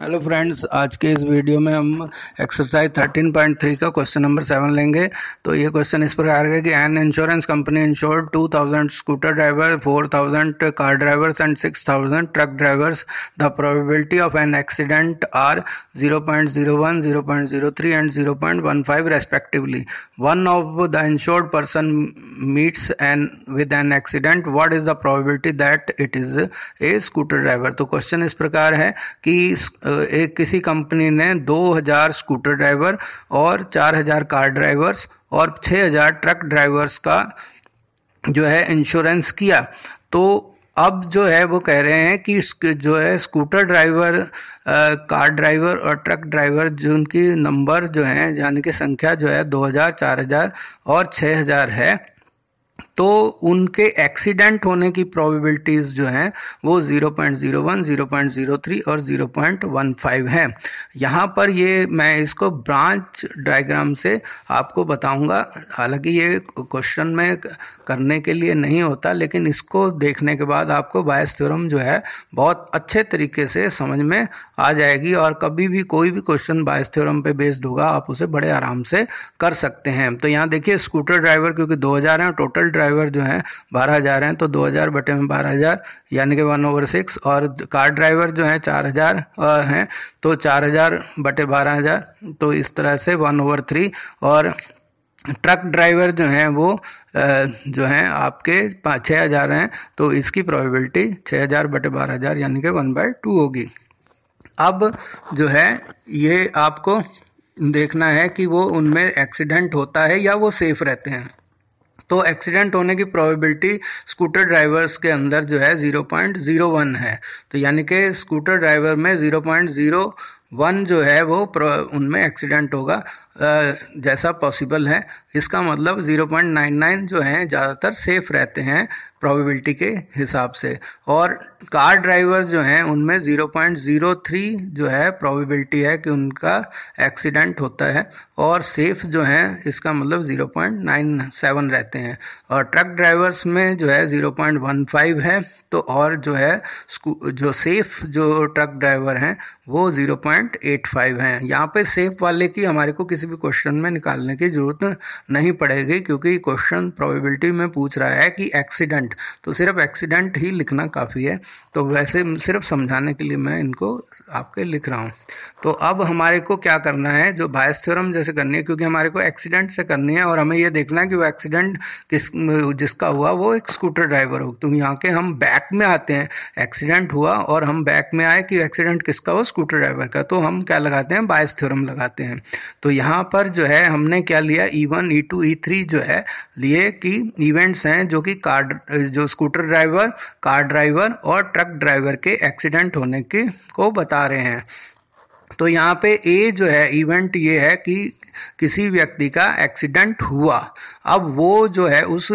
Hello friends आज के इस वीडियो में हम एक्सरसाइज 13.3 का क्वेश्चन नंबर सेवन लेंगे। तो ये क्वेश्चन इस प्रकार है कि an insurance company insured 2000 scooter driver 4000 car drivers and 6000 truck drivers the probability of an accident are 0.01 0.03 and 0.15 respectively one of the insured person meets an with an accident what is the probability that it is a scooter driver तो question इस प्रकार है कि एक किसी company ने 2000 scooter driver और 4000 car drivers और 6000 ट्रक ड्राइवर्स का जो है इंश्योरेंस किया। तो अब जो है वो कह रहे हैं कि जो है स्कूटर ड्राइवर कार ड्राइवर और ट्रक ड्राइवर जिनकी नंबर जो है यानी कि संख्या जो है 2000, 4000 और 6000 है। तो उनके एक्सीडेंट होने की प्रोबेबिलिटीज जो हैं वो 0.01, 0.03 और 0.15 है। यहाँ पर ये मैं इसको ब्रांच डायग्राम से आपको बताऊँगा। हालाँकि ये क्वेश्चन में करने के लिए नहीं होता लेकिन इसको देखने के बाद आपको बायस थ्योरम जो है बहुत अच्छे तरीके से समझ में आ जाएगी और कभी भी कोई भी क्वेश्चन बायस थ्योरम पे बेस्ड होगा आप उसे बड़े आराम से कर सकते हैं। तो यहाँ देखिए स्कूटर ड्राइवर क्योंकि 2000 है टोटल ड्राइवर जो है, बारह हज़ार हैं तो दो हज़ार बटे में बारह हज़ार, यानी कि वन ओवर सिक्स और कार ड्राइवर जो है, चार हज़ार हैं तो चार हज़ार बटे बारह हज़ार तो इस तरह से वन ओवर थ्री और ट्रक ड्राइवर जो हैं, वो जो हैं, आपके छः हज़ार हैं तो इसकी प्रोबेबिलिटी छः हज़ार बटे बारह हज़ार, यानी कि वन बाय टू होगी। अब जो है, ये आपको देखना है कि वो उनमें एक्सीडेंट होता है या वो सेफ़ रहते हैं। तो एक्सीडेंट होने की प्रोबेबिलिटी स्कूटर ड्राइवर्स के अंदर जो है 0.01 है। तो यानी कि स्कूटर ड्राइवर में 0.01 जो है वो उनमें एक्सीडेंट होगा। जैसा पॉसिबल है। इसका मतलब 0.99 जो है, ज़्यादातर सेफ़ रहते हैं प्रोबेबिलिटी के हिसाब से। और कार ड्राइवर जो हैं, उनमें 0.03 जो है प्रोबेबिलिटी है कि उनका एक्सीडेंट होता है। और सेफ़ जो है, इसका मतलब 0.97 रहते हैं। और ट्रक ड्राइवर्स में जो है 0.15 है तो और जो है जो सेफ़ जो ट्रक ड्राइवर हैं, वो 0.85 हैं। यहाँ पे सेफ़ वाले की हमारे को किसी भी क्वेश्चन में निकालने की ज़रूरत नहीं पड़ेगी, क्योंकि क्वेश्चन प्रोबेबिलिटी में पूछ रहा है कि एक्सीडेंट तो सिर्फ़ एक्सीडेंट ही लिखना काफ़ी है। तो वैसे सिर्फ़ समझाने के लिए मैं इनको आपके लिख रहा हूँ। तो अब हमारे को क्या करना है, जो बायस थ्योरम जैसे करनी है, क्योंकि हमारे को एक्सीडेंट से करनी है, और हमें यह देखना है कि वो एक्सीडेंट किस, जिसका हुआ, वो एक स्कूटर ड्राइवर हो। तो यहाँ के हम बैक में आते हैं एक्सीडेंट हुआ, और हम बैक में आए कि एक्सीडेंट किसका हो स्कूटर ड्राइवर का। तो हम क्या लगाते हैं बायस थ्योरम लगाते हैं। तो यहाँ पर जो है, हमने क्या लिया E one E two E three जो है, लिए कि इवेंट्स हैं जो कि कार जो स्कूटर ड्राइवर कार ड्राइवर और ट्रक ड्राइवर के एक्सीडेंट होने के, को बता रहे हैं। तो यहाँ पे ए जो है इवेंट ये है कि किसी व्यक्ति का एक्सीडेंट हुआ। अब वो जो है, उस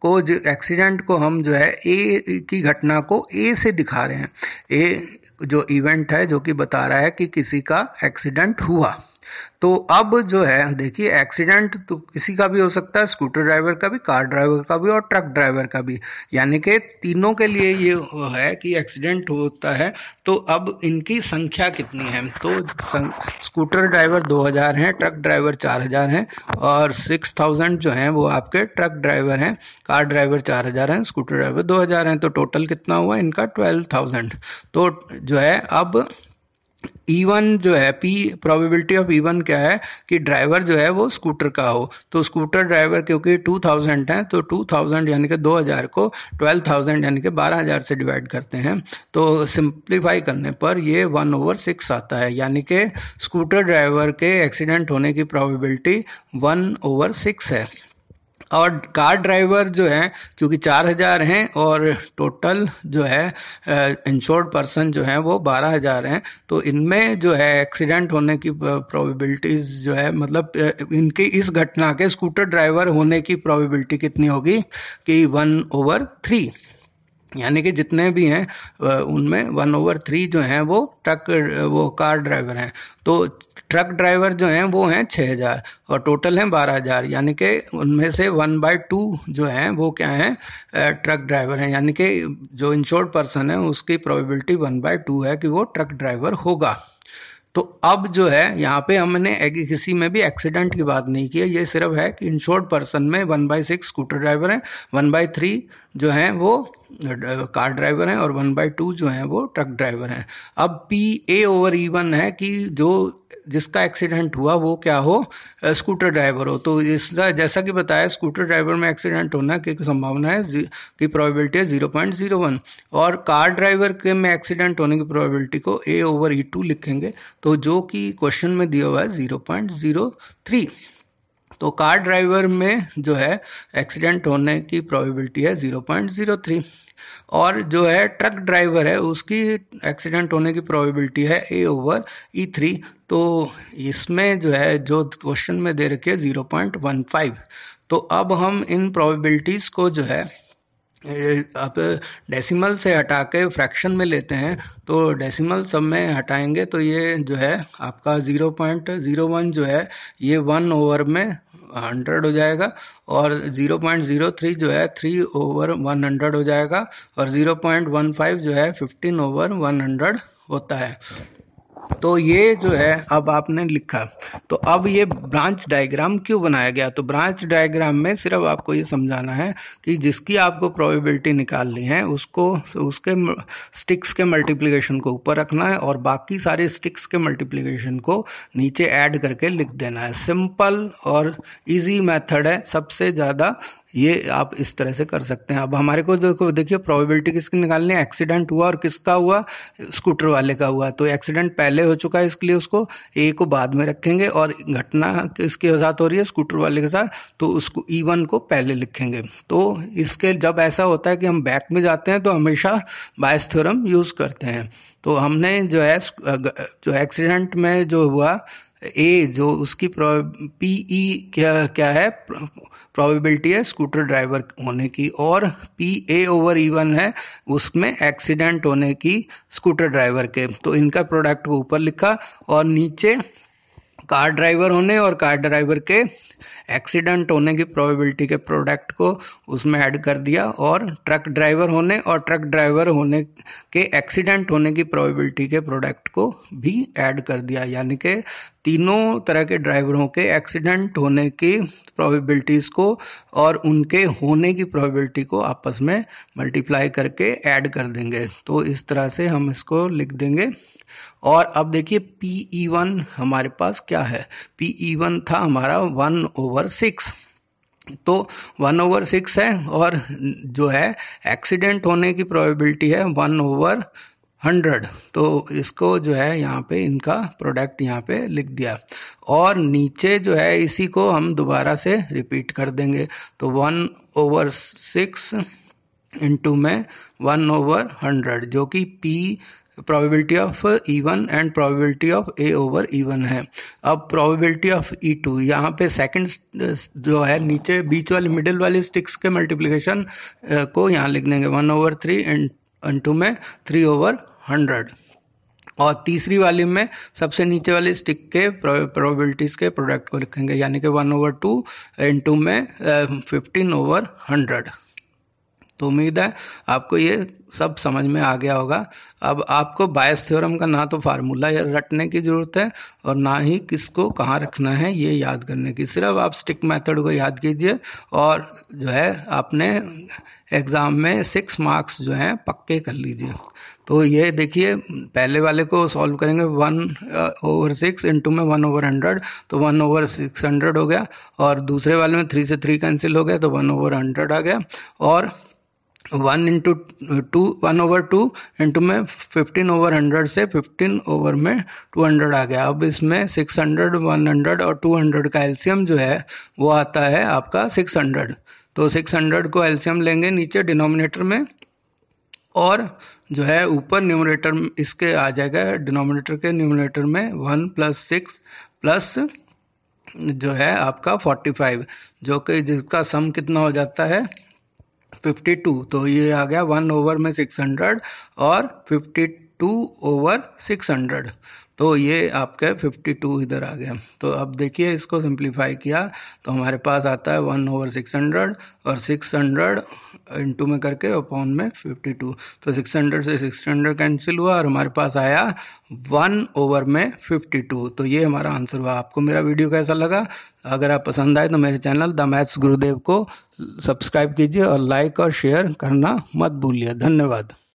को एक्सीडेंट को हम जो है ए की घटना को ए से दिखा रहे हैं। ए जो इवेंट है, जो कि बता रहा है कि किसी का एक्सीडेंट हुआ। तो अब जो है, देखिए एक्सीडेंट तो किसी का भी हो सकता है स्कूटर ड्राइवर का भी कार ड्राइवर का भी और ट्रक ड्राइवर का भी। यानी कि तीनों के लिए ये है कि एक्सीडेंट होता है तो अब इनकी संख्या कितनी है? तो स्कूटर ड्राइवर 2000 हैं ट्रक ड्राइवर 4000 हैं और 6000 जो हैं वो आपके ट्रक ड्राइवर हैं कार ड्राइवर 4000 हैं स्कूटर ड्राइवर 2000 हैं। तो टोटल कितना हुआ इनका? 12000 तो जो है, अब ईवन जो है पी प्रोबेबिलिटी ऑफ़ ईवन क्या है कि ड्राइवर जो है वो स्कूटर का हो। तो स्कूटर ड्राइवर क्योंकि 2000 है तो 2000 यानी कि 2000 को 12000 यानी कि 12000 से डिवाइड करते हैं। तो सिंप्लीफाई करने पर ये वन ओवर सिक्स आता है। यानी कि स्कूटर ड्राइवर के एक्सीडेंट होने की प्रोबेबिलिटी वन ओवर सिक्स है। और कार ड्राइवर जो है, क्योंकि चार हज़ार हैं और टोटल जो है इंश्योर्ड पर्सन जो है वो बारह हज़ार हैं। तो इनमें जो है एक्सीडेंट होने की प्रोबेबिलिटीज़ जो है मतलब इनकी इस घटना के स्कूटर ड्राइवर होने की प्रोबेबिलिटी कितनी होगी कि वन ओवर थ्री यानी कि जितने भी हैं उनमें वन ओवर थ्री जो हैं, वो ट्रक वो कार ड्राइवर हैं। तो ट्रक ड्राइवर जो हैं, वो हैं छः हज़ार और टोटल हैं बारह हज़ार। यानी कि उनमें से वन बाई टू जो हैं, वो क्या हैं ट्रक ड्राइवर हैं। यानी कि जो इंश्योर्ड पर्सन है, उसकी प्रोबेबिलिटी वन बाई टू है कि वो ट्रक ड्राइवर होगा। तो अब जो है, यहाँ पे हमने किसी में भी एक्सीडेंट की बात नहीं की है। ये सिर्फ़ है कि इंश्योर्ड पर्सन में one by six scooter driver हैं वन बाई थ्री जो हैं वो कार ड्राइवर हैं और वन बाई टू जो हैं वो ट्रक ड्राइवर हैं। अब P A over E one है कि जो जिसका एक्सीडेंट हुआ, वो क्या हो? स्कूटर ड्राइवर हो। तो इसका जैसा कि बताया स्कूटर ड्राइवर में एक्सीडेंट होना की संभावना है की प्रोबेबिलिटी है ज़ीरो पॉइंट ज़ीरो वन और कार ड्राइवर के में एक्सीडेंट होने की प्रोबेबिलिटी को ए ओवर ई टू लिखेंगे तो जो कि क्वेश्चन में दिया हुआ है ज़ीरो पॉइंट ज़ीरो थ्री तो कार ड्राइवर में जो है एक्सीडेंट होने की प्रोबेबिलिटी है ज़ीरो पॉइंट ज़ीरो थ्री और जो है ट्रक ड्राइवर है, उसकी एक्सीडेंट होने की प्रोबेबिलिटी है ए ओवर ई थ्री तो इसमें जो है, जो क्वेश्चन में दे रखे ज़ीरो पॉइंट वन फाइव तो अब हम इन प्रोबेबिलिटीज़ को जो है आप डेसिमल से हटा के फ्रैक्शन में लेते हैं तो डेसिमल सब में हटाएँगे तो ये जो है, आपका ज़ीरो पॉइंट ज़ीरो वन जो है, ये वन ओवर में हंड्रेड हो जाएगा और ज़ीरो पॉइंट ज़ीरो थ्री जो है थ्री ओवर वन हंड्रेड हो जाएगा और ज़ीरो पॉइंट वन फाइव जो है फिफ्टीन ओवर वन हंड्रेड होता है। तो ये जो है, अब आपने लिखा। तो अब ये ब्रांच डायग्राम क्यों बनाया गया? तो ब्रांच डायग्राम में सिर्फ़ आपको ये समझाना है कि जिसकी आपको प्रोबेबिलिटी निकालनी है, उसको, उसके स्टिक्स के मल्टीप्लिकेशन को ऊपर रखना है और बाकी सारे स्टिक्स के मल्टीप्लिकेशन को नीचे ऐड करके लिख देना है। सिंपल और इजी मेथड है। सबसे ज़्यादा ये आप इस तरह से कर सकते हैं। अब हमारे को देखो, देखिए प्रोबेबिलिटी किसकी निकालनी है? एक्सीडेंट हुआ और किसका हुआ? स्कूटर वाले का हुआ। तो एक्सीडेंट पहले हो चुका है, इसके लिए उसको ए को बाद में रखेंगे और घटना किसके साथ हो रही है? स्कूटर वाले के साथ। तो उसको ई वन को पहले लिखेंगे। तो इसके जब ऐसा होता है कि हम बैक में जाते हैं तो हमेशा बायस थ्योरम यूज़ करते हैं। तो हमने जो है, जो एक्सीडेंट में जो हुआ ए जो उसकी पी ई क्या क्या है? प्रोबेबिलिटी है स्कूटर ड्राइवर होने की और P A over E one है उसमें एक्सीडेंट होने की स्कूटर ड्राइवर के। तो इनका प्रोडक्ट को ऊपर लिखा और नीचे कार ड्राइवर होने और कार ड्राइवर के एक्सीडेंट होने की प्रोबेबिलिटी के प्रोडक्ट को उसमें ऐड कर दिया और ट्रक ड्राइवर होने और ट्रक ड्राइवर होने के एक्सीडेंट होने की प्रोबेबिलिटी के प्रोडक्ट को भी ऐड कर दिया। यानी कि तीनों तरह के ड्राइवरों के एक्सीडेंट होने की प्रोबेबिलिटीज़ को और उनके होने की प्रोबेबिलिटी को आपस में मल्टीप्लाई करके ऐड कर देंगे। तो इस तरह से हम इसको लिख देंगे। और अब देखिए पी ई वन हमारे पास क्या है? पी ई वन था हमारा वन ओवर सिक्स तो वन ओवर सिक्स है और जो है एक्सीडेंट होने की प्रोबेबिलिटी है वन ओवर हंड्रेड तो इसको जो है यहाँ पे इनका प्रोडक्ट यहाँ पे लिख दिया। और नीचे जो है इसी को हम दोबारा से रिपीट कर देंगे। तो वन ओवर सिक्स इंटू में वन ओवर हंड्रेड जो कि P probability of E one and probability of A over E one है। अब प्रोबेबिलिटी ऑफ़ ई टू यहाँ पे सेकंड जो है, नीचे, बीच वाले मिडिल वाले स्टिक्स के मल्टीप्लिकेशन को यहाँ लिख देंगे। One over three and two में थ्री ओवर हंड्रेड और तीसरी वाली में सबसे नीचे वाले स्टिक के प्रोबेबिलिटीज के प्रोडक्ट को लिखेंगे। यानी कि वन ओवर टू इंटू में फिफ्टीन ओवर हंड्रेड तो उम्मीद है आपको ये सब समझ में आ गया होगा। अब आपको बायस थ्योरम का ना तो फार्मूला रटने की ज़रूरत है और ना ही किसको कहाँ रखना है ये याद करने की। सिर्फ़ आप स्टिक मेथड को याद कीजिए और जो है आपने एग्ज़ाम में सिक्स मार्क्स जो हैं पक्के कर लीजिए। तो ये देखिए, पहले वाले को सॉल्व करेंगे वन ओवर सिक्स इंटू में वन ओवर हंड्रेड तो वन ओवर सिक्स हंड्रेड हो गया और दूसरे वाले में थ्री से थ्री कैंसिल हो गया तो वन ओवर हंड्रेड आ गया। और one into two one over two into में फिफ्टीन ओवर हंड्रेड से फिफ्टीन ओवर में टू हंड्रेड आ गया। अब इसमें सिक्स हंड्रेड वन हंड्रेड और टू हंड्रेड का एल्सियम जो है, वो आता है आपका सिक्स हंड्रेड तो सिक्स हंड्रेड को एल्सियम लेंगे नीचे डिनोमिनेटर में और जो है ऊपर न्यूमिनेटर इसके आ जाएगा डिनोमिनेटर के न्यूमिनेटर में वन प्लस सिक्स प्लस जो है आपका फोर्टी फाइव जो कि जिसका सम कितना हो जाता है फिफ्टी टू तो ये आ गया वन ओवर में सिक्स हंड्रेड और fifty two over six hundred तो ये आपका 52 इधर आ गया। तो अब देखिए इसको सिंप्लीफाई किया। तो हमारे पास आता है वन ओवर सिक्स हंड्रेड और सिक्स हंड्रेड इंटू में करके और पॉन में 52 तो 600 से 600 कैंसिल हुआ और हमारे पास आया वन ओवर में 52 तो ये हमारा आंसर हुआ। आपको मेरा वीडियो कैसा लगा? अगर आप पसंद आए तो मेरे चैनल द मैथ्स गुरुदेव को सब्सक्राइब कीजिए और लाइक और शेयर करना मत भूलिए। धन्यवाद।